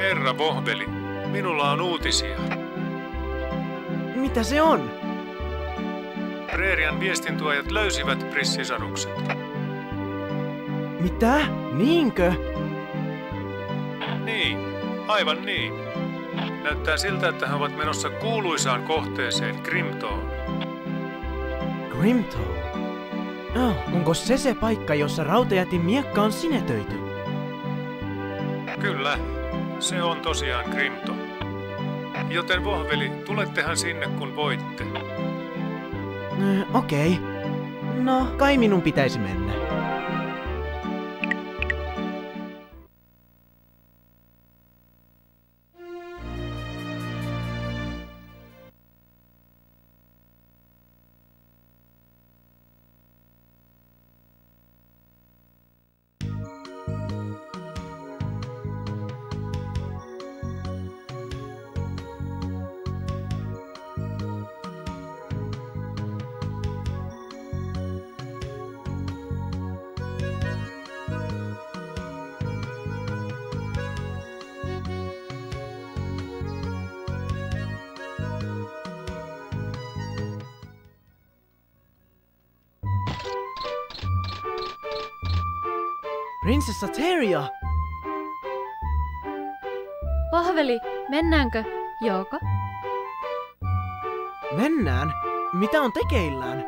Herra Vohveli, minulla on uutisia. Mitä se on? Preerian viestintuojat löysivät prissisarukset. Mitä? Niinkö? Niin, aivan niin. Näyttää siltä, että he ovat menossa kuuluisaan kohteeseen Grimtoon. Grimto? Oh, onko se se paikka, jossa rautajätin miekka on sinetöity? Kyllä, se on tosiaan Grimto. Joten Vohveli, tulettehan sinne kun voitte. Ö, Okei. No, kai minun pitäisi mennä. Prinsessa Teria! Pahveli, mennäänkö? Joko? Mennään? Mitä on tekeillään?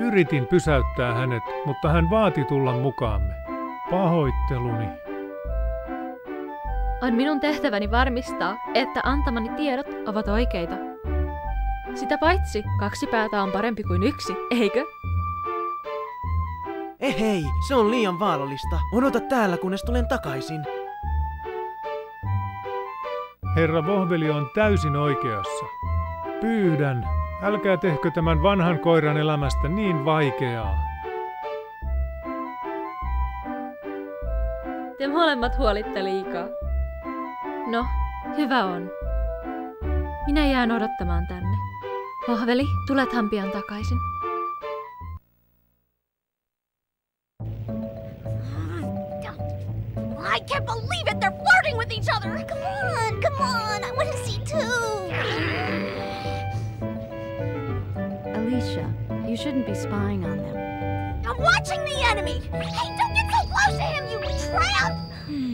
Yritin pysäyttää hänet, mutta hän vaati tulla mukaamme. Pahoitteluni. On minun tehtäväni varmistaa, että antamani tiedot ovat oikeita. Sitä paitsi kaksi päätä on parempi kuin yksi, eikö? Eh hei, se on liian vaarallista. Odota täällä, kunnes tulen takaisin. Herra Vohveli on täysin oikeassa. Pyydän, älkää tehkö tämän vanhan koiran elämästä niin vaikeaa. Te molemmat huolitte liikaa. No, hyvä on. Minä jään odottamaan tänne. Vohveli, tulethan pian takaisin. I can't believe it! They're flirting with each other! Come on, come on! I want to see too! Alicia, you shouldn't be spying on them. I'm watching the enemy! Hey, don't get so close to him, you tramp! Hmm.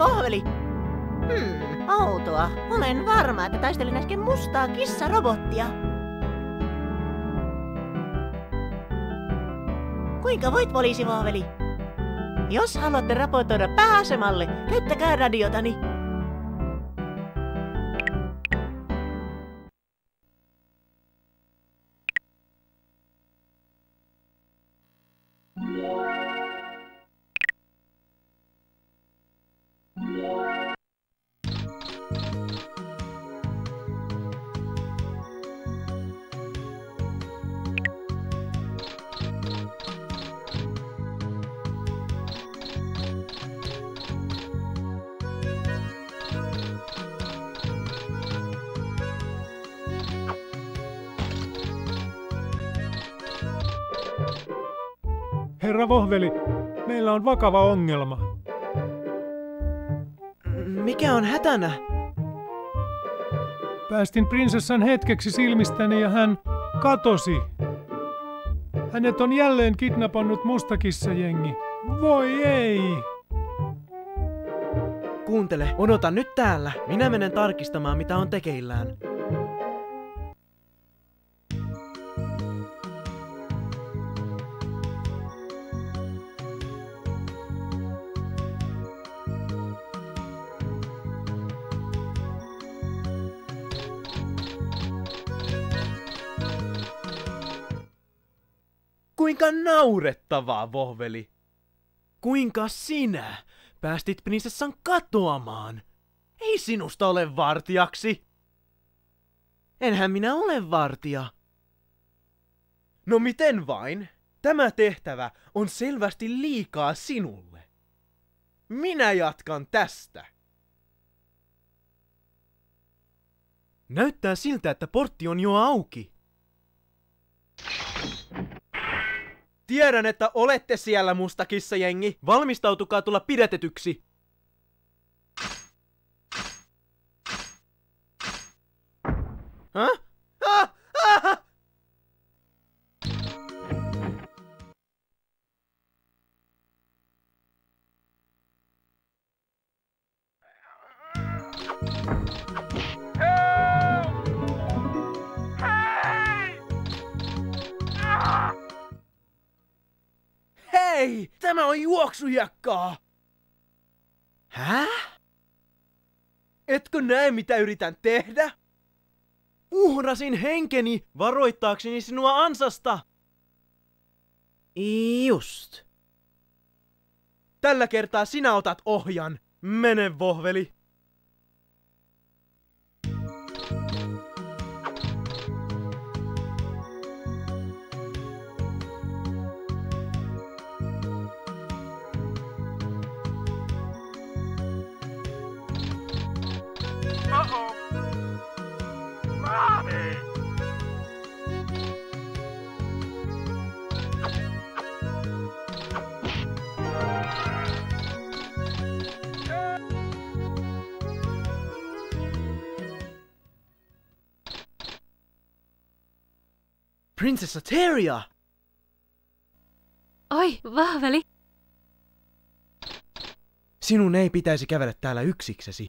Vohveli! Hmm, outoa. Olen varma, että taistelin äsken mustaa kissarobottia. Kuinka voit, poliisi Vohveli? Jos haluatte raportoida pääasemalle, käyttäkää radiotani. Herra Vohveli, meillä on vakava ongelma. Mikä on hätänä? Päästin prinsessan hetkeksi silmistäni ja hän katosi. Hänet on jälleen kidnappannut mustakissajengi. Voi ei! Kuuntele, odota nyt täällä. Minä menen tarkistamaan, mitä on tekeillään. Kuinka naurettavaa, vohveli! Kuinka sinä päästit prinsessan katoamaan? Ei sinusta ole vartijaksi. Enhän minä ole vartija. No miten vain? Tämä tehtävä on selvästi liikaa sinulle. Minä jatkan tästä. Näyttää siltä, että portti on jo auki. Tiedän, että olette siellä, musta kissajengi. Valmistautukaa tulla pidätetyksi. Häh? Tämä on juoksujakkaa! Häh? Etkö näe, mitä yritän tehdä? Uhrasin henkeni varoittaakseni sinua ansasta! Just. Tällä kertaa sinä otat ohjan. Mene, vohveli. Prinsessa Teria! Oi, Vahveli! Sinun ei pitäisi kävellä täällä yksiksesi.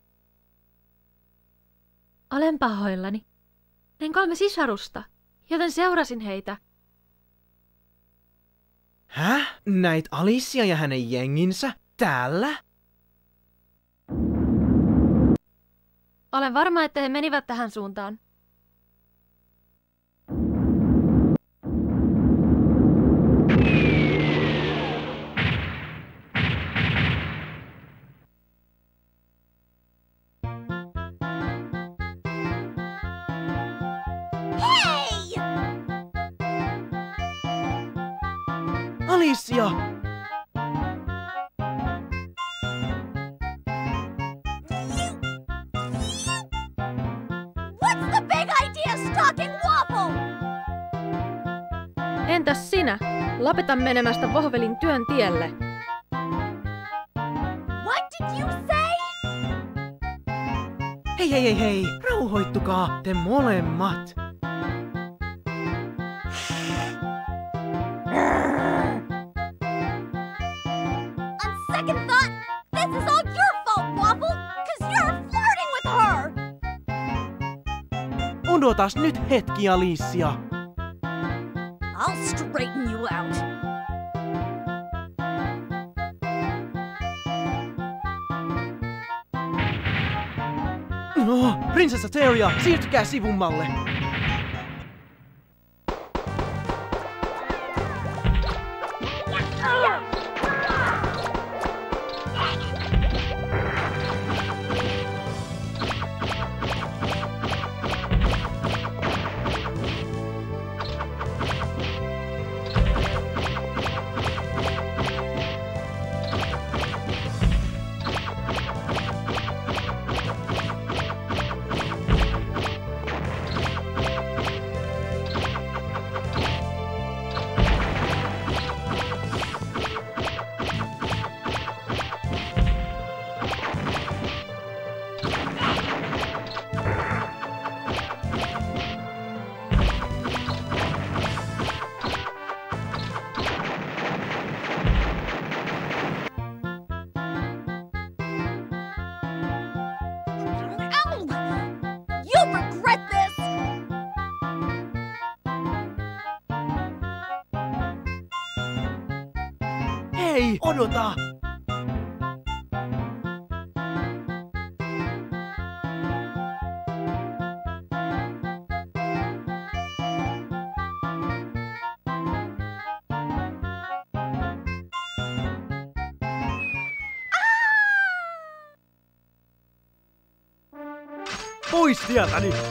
Olen pahoillani. Näin kolme sisarusta, joten seurasin heitä. Häh? Näit Alicia ja hänen jenginsä? Täällä? Olen varma, että he menivät tähän suuntaan. Lopeta menemästä Vohvelin työn tielle. What did you say? Hei hei hei hei! Rauhoittukaa, te molemmat! On second thought, this is all your fault, Waffle, because you're flirting with her. Odotas nyt hetki, Alicia! Prinsessa Teria, siirtykää sivummalle! Ei, odota! Pois tieltäni! Olen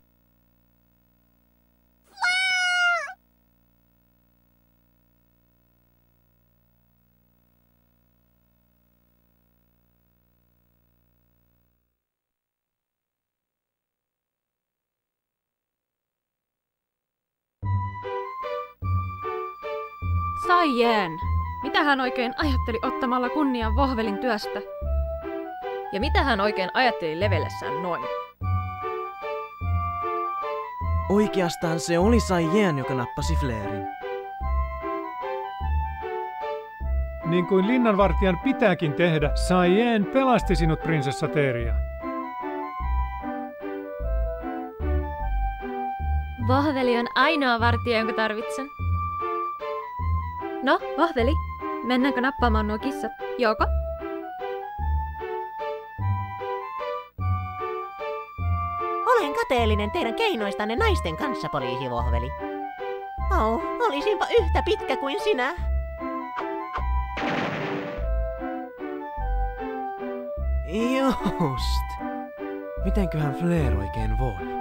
Saijeen! Mitä hän oikein ajatteli ottamalla kunnian Vohvelin työstä? Ja mitä hän oikein ajatteli levellessään noin? Oikeastaan se oli Saijeen, joka nappasi Flairin. Niin kuin linnanvartijan pitääkin tehdä, Saien pelasti sinut prinsessa Teria. Vohveli on ainoa vartija, jonka tarvitsen. No, Vohveli, mennäänkö nappaamaan nuo kissat? Joko? Olen kateellinen teidän keinoistanne naisten kanssa, poliisivohveli. Oh, olisinpa yhtä pitkä kuin sinä. Just. Mitenköhän Flair oikein voi?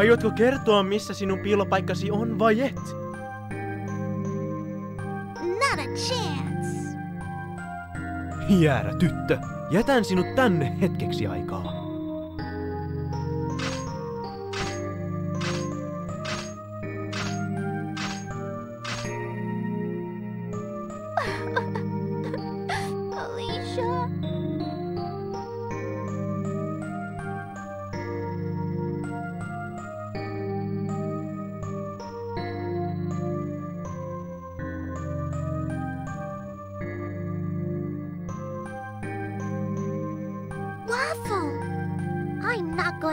Aiotko kertoa missä sinun piilopaikkasi on vai et? Not a chance. Jäädä tyttö, jätän sinut tänne hetkeksi aikaa.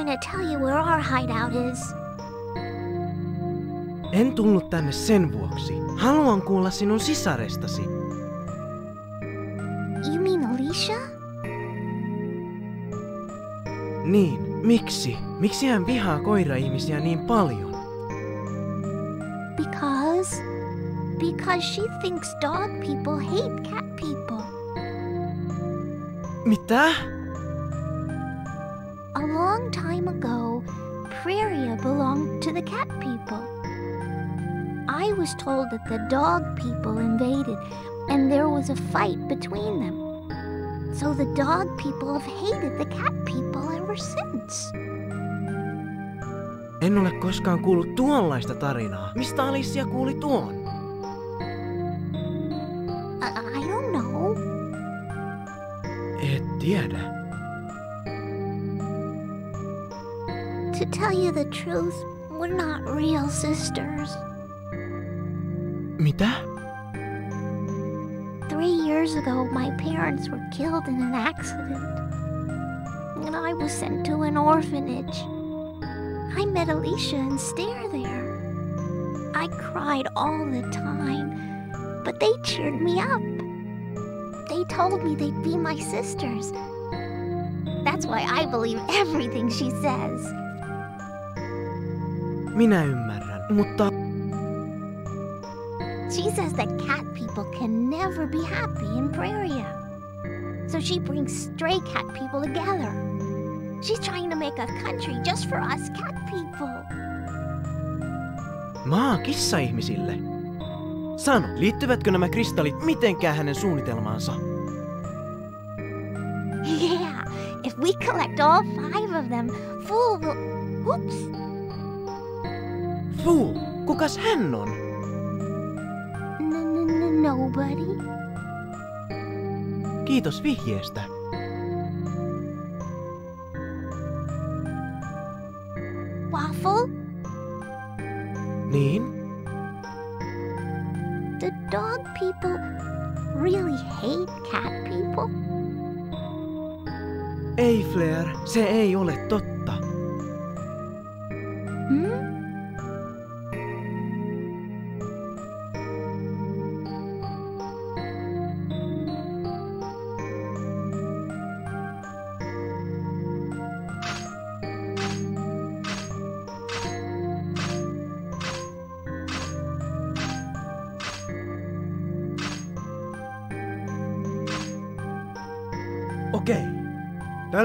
To tell you where our hideout is. En tullut tänne sen vuoksi. Haluan kuulla sinun sisarestasi. You mean Alicia? Niin, miksi? Miksi hän vihaa koira-ihmisiä niin paljon? Because. Because she thinks dog people hate cat people. Mitä? Long time ago, Praria belonged to the cat people. I was told that the dog people invaded and there was a fight between them. So the dog people have hated the cat people ever since. En ole koskaan kuullut tuollaista tarinaa. Mistä Alicia kuuli tuon? I, I don't know. Et tiedä. Tell you the truth, we're not real sisters. Mitä? Three years ago, my parents were killed in an accident. And I was sent to an orphanage. I met Alicia and Stair there. I cried all the time, but they cheered me up. They told me they'd be my sisters. That's why I believe everything she says. Minä ymmärrän, mutta She says that cat people can never be happy in Praria. So she brings stray cat people together. She's trying to make a country just for us cat people. maa kissa-ihmisille. Sano, liittyvätkö nämä kristallit mitenkään hänen suunnitelmaansa? Yeah, if we collect all five of them, Fool will. Whoops! Fool, kukas hän on? Nobody. Kiitos vihjeestä. Waffle, Niin? do dog people really hate cat people? Ei Flair, se ei ole totta.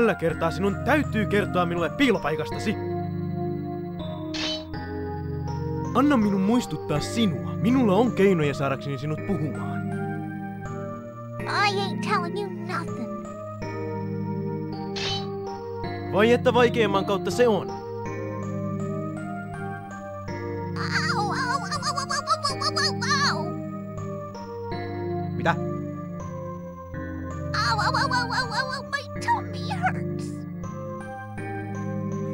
Tällä kertaa sinun täytyy kertoa minulle piilopaikastasi. Anna minun muistuttaa sinua. Minulla on keinoja saadakseni sinut puhumaan. I ain't telling you nothing. Vai että vaikeimman kautta se on?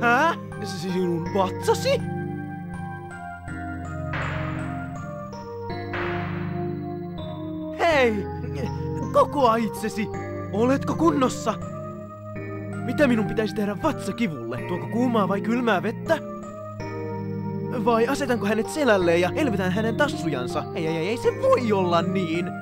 Hää? Sinun vatsasi? Hei! Kokoa itsesi! Oletko kunnossa? Mitä minun pitäisi tehdä vatsakivulle? Tuoko kuumaa vai kylmää vettä? Vai asetanko hänet selälleen ja elvytän hänen tassujansa? Ei, ei, ei, ei se voi olla niin!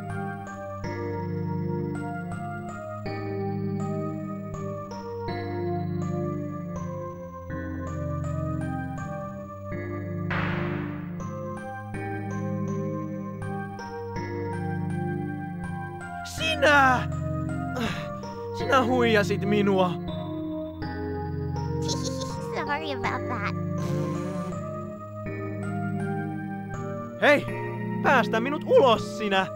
Huijasit minua. Sorry about that. Hei! Päästä minut ulos sinä!